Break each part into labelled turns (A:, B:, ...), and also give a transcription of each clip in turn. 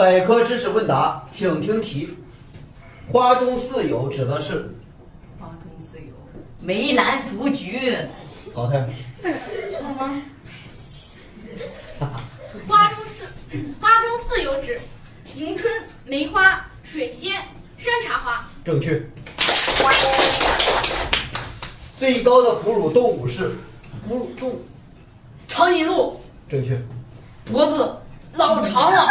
A: 百科知识问答，请听题。花中四友指的是
B: 花中四友，
C: 梅兰竹菊。
A: 淘汰。
D: 错了吗？花中四花中四友指迎春、梅花、水仙、山茶花。
A: 正确。最高的哺乳动物是
D: 哺乳动物，长颈鹿，
A: 正确。
D: 脖子老长了。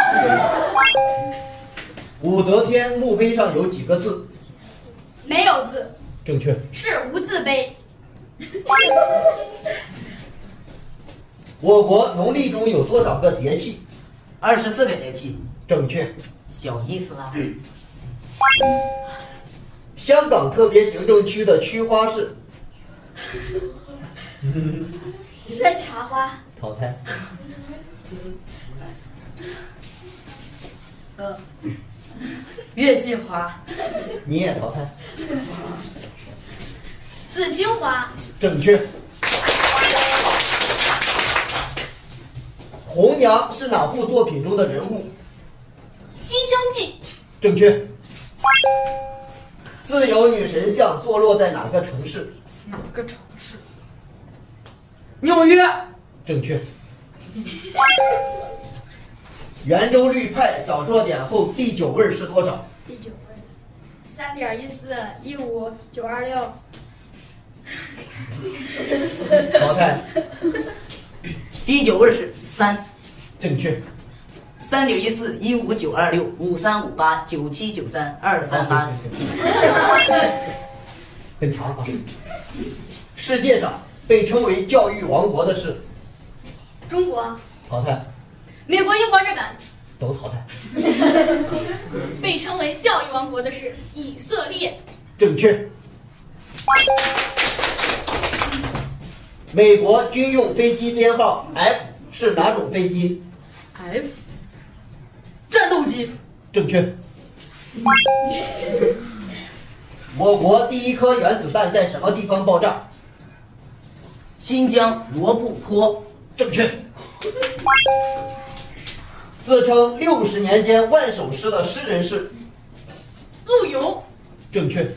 A: 武则天墓碑上有几个字？
D: 没有字，
A: 正确。
D: 是无字碑。
A: 我国农历中有多少个节气？
C: 二十四个节气，
A: 正确。
C: 小意思啦。
A: 香港特别行政区的区花是
D: 山茶花。
A: 淘汰。
D: 呃，月季花。
A: 你也淘汰。
D: 紫荆花。
A: 正确。红娘是哪部作品中的人物？
D: 《西厢记
A: 正确。自由女神像坐落在哪个城市？
D: 哪个城市？纽约。
A: 正确。圆周率派小数点后第九位是多少？
D: 第九位，三点一四 一五九二六。
A: 淘汰。
C: 第九位是三，
A: 正确。
C: 三九一四一五九二六五三五八九七九三二三八。
A: 很长啊。世界上被称为教育王国的是
D: 中国、
A: 淘汰，
D: 美国、英国、日本。
A: 都淘汰。
D: 被称为教育王国的是以色列。
A: 正确。美国军用飞机编号 F 是哪种飞机
D: ？F，战斗机。
A: 正确。我国第一颗原子弹在什么地方爆炸？
C: 新疆罗布泊。
A: 正确。自称六十年间万首诗的诗人是？
D: 陆游。
A: 正确。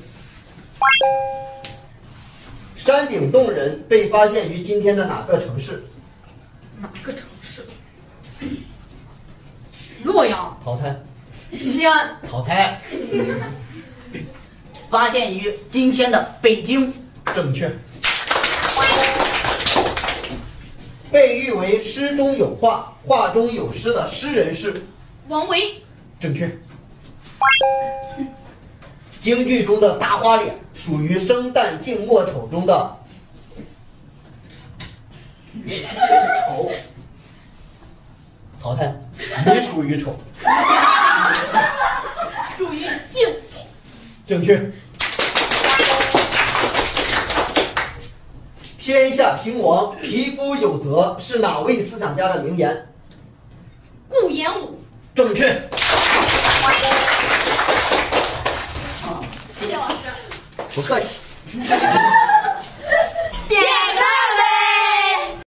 A: 山顶洞人被发现于今天的哪个城市？
D: 哪个城市？洛阳。
A: 淘汰。
D: 西安。
A: 淘汰。
C: 发现于今天的北京。
A: 正确。被誉为诗中有画，画中有诗的诗人是？
D: 王维。
A: 正确。京剧中的大花脸属于生旦净末丑中的
C: 丑。
A: 淘汰。你属于丑。
D: 属于净。
A: 正确。天下兴亡，匹夫有责是哪位思想家的名言？
D: 顾炎武。
A: 正确。
D: 谢谢老师。
C: 不客气。